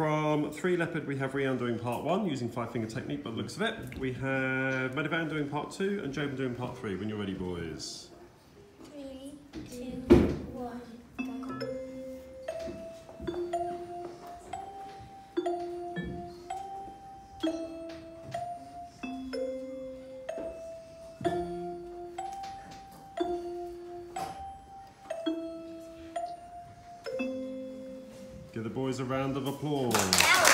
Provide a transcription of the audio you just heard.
From Three Leopard, we have Riyaan doing part one using five finger technique by the looks of it. We have Madhavan doing part two and Joban doing part three. When you're ready, boys. Give the boys a round of applause.